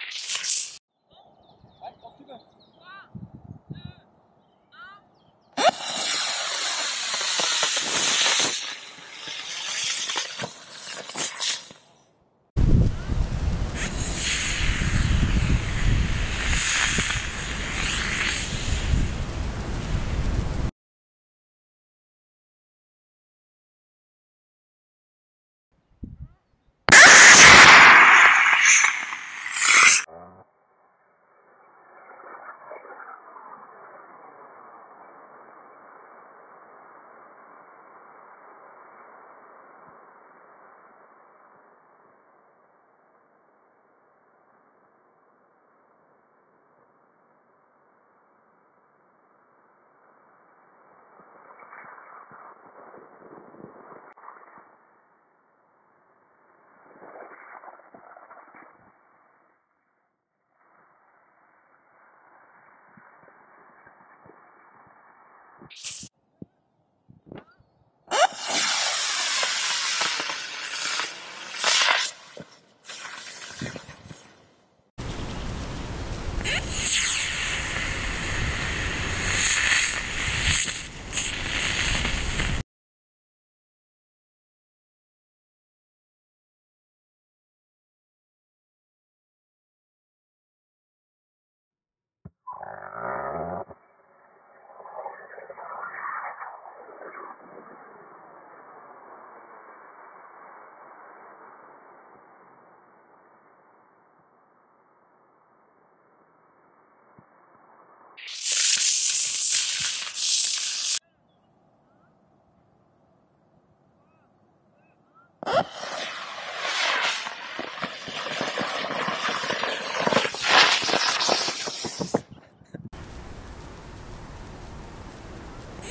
Yeah. Yes.